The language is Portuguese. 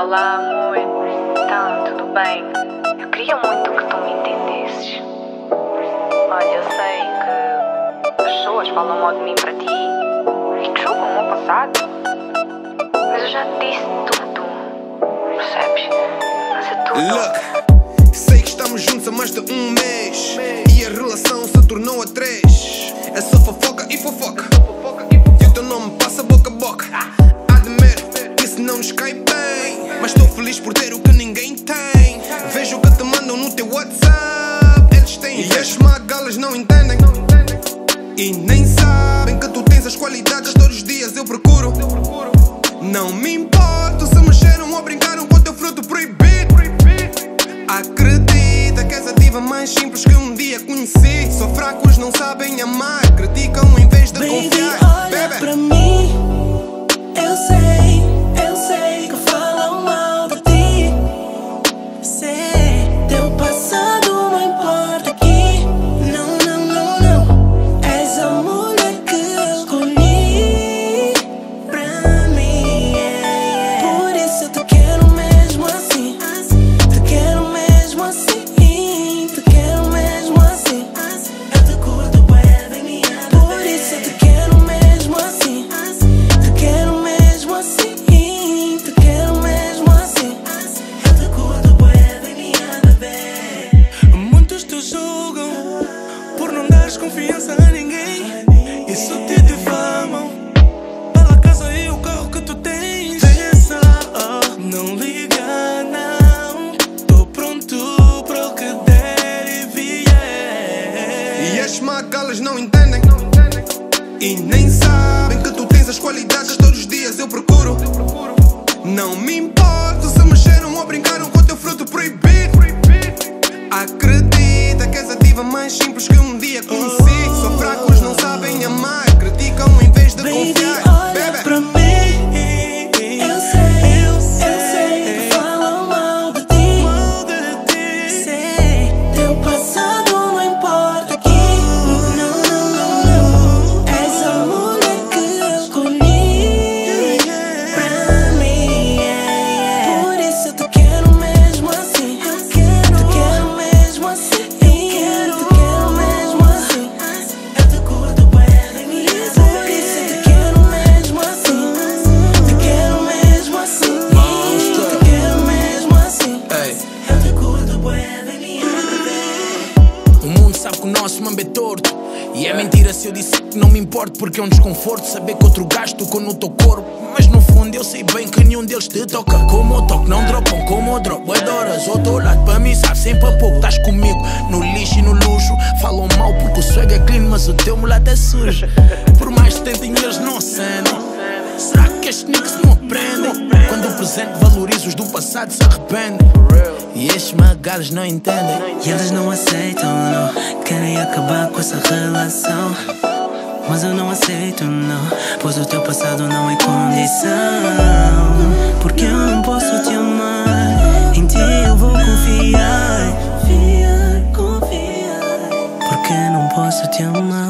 Olá, amor. Então, tudo bem? Eu queria muito que tu me entendesses. Olha, eu sei que as pessoas falam mal de mim para ti e que julgam o meu passado. Mas eu já te disse tudo. Percebes? Mas é tudo. Look, sei que estamos juntos há mais de um mês E a relação se tornou a três É só fofoca e fofoca e as magalas não entendem. E nem sabem que tu tens as qualidades Todos os dias. Eu procuro. Não me importo se mexeram ou brincaram com o teu fruto proibido. Acredita que és a diva mais simples que um dia conheci. Só fracos não sabem amar. Criticam em vez de Baby, confiar. olha Baby. pra mim. As magalas não entendem E nem sabem que tu tens as qualidades Todos os dias. Eu procuro. Não me importo se mexeram ou é torto. E é mentira se eu disse que não me importo, porque é um desconforto saber que outro gajo tocou no teu corpo. Mas no fundo eu sei bem que nenhum deles te toca. Como eu toco, não dropam como eu dropo. Adoras, ao teu lado para mim, sabe sempre a pouco. Estás comigo no lixo e no luxo. Falam mal porque o swag é clean, mas o teu mulato é sujo. Por mais que tentem, eles não acendem. Será que estes niggas não aprendem? Quando o presente valoriza os do passado se arrependem. E estes magalos não entendem. E eles não aceitam, acabar com essa relação. Mas eu não aceito, não. Pois o teu passado não é condição. Porque eu não posso te amar. Em ti eu vou confiar. Confiar, confiar. Porque não posso te amar.